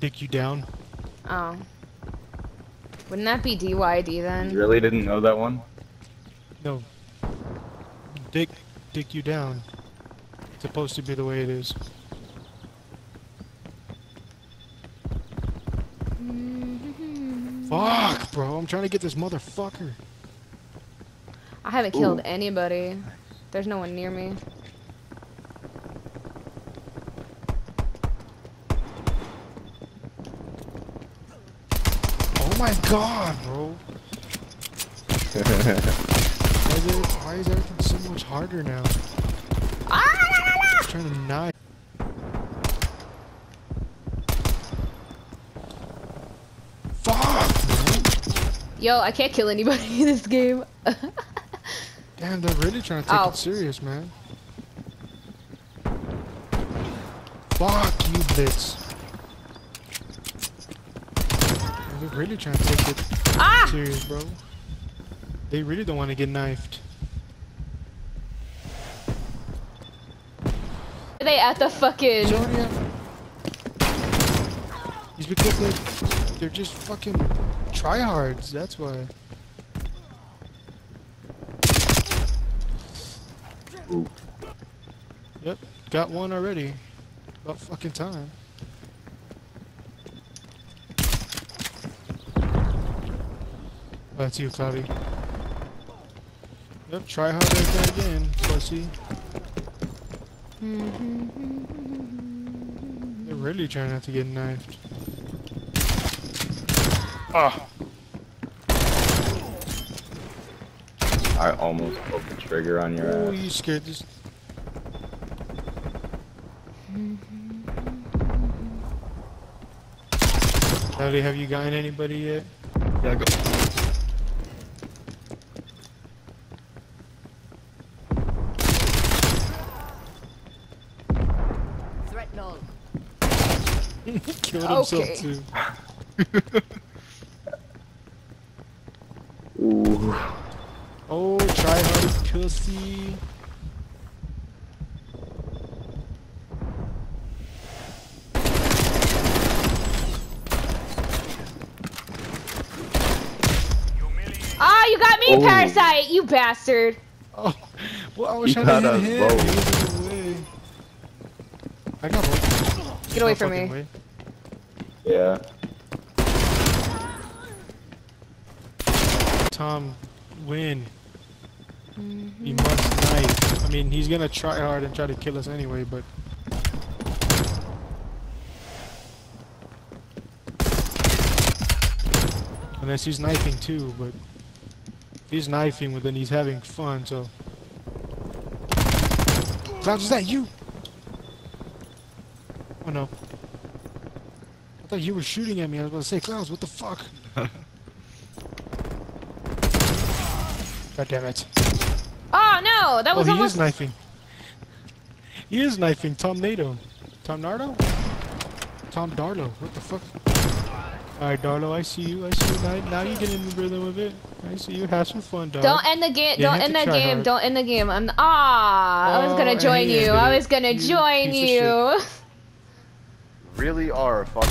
dick you down. Oh. Wouldn't that be DYD then? You really didn't know that one? No. Dick, dick you down. It's supposed to be the way it is. Fuck, bro. I'm trying to get this motherfucker. I haven't killed Ooh. anybody. There's no one near me. My god, bro. Why is, it, why is everything so much harder now? Ah! I'm trying to knife. Fuck. Yo, I can't kill anybody in this game. Damn, they're really trying to take Oh. it serious, man. Fuck you, Blitz. They're really trying to take it ah! serious, bro. They really don't want to get knifed. They at the fucking. Sonya. It's because they, they're just fucking tryhards, that's why. Ooh. Yep, got one already. About fucking time. Oh, that's you, Cloudy. Yep, try hard right there again, pussy. They're really trying not to get knifed. Ah! I almost pulled the trigger on your Oh, ass. you scared this. Cloudy, have you gotten anybody yet? Yeah, go. Killed himself too. Ooh. Oh, try hard pussy. Ah, you got me, Oh. Parasite! You bastard! Oh, well, I was You trying to hit him. both. He was in the way. I got both. Get away No from me. way. Yeah. Tom, win. He must knife. I mean, he's gonna try hard and try to kill us anyway, but. Unless he's knifing too, but. He's knifing, well, then he's having fun, so. Clouds, is that you? Oh no. I thought you were shooting at me. I was about to say, Clouds, what the fuck? God damn it. Oh no, that Oh, was he almost. is knifing. He is knifing Tom Nato. Tom Nardo? Tom Darlo. What the fuck? Alright, Darlo, I see you. I see you. Now, now you get in the rhythm of it. I see you. Have some fun, dog. Don't end the game. You Don't end the game. hard. Don't end the game. I'm. Ah, I was Oh, gonna join you. I was gonna You join you. Really are a fucking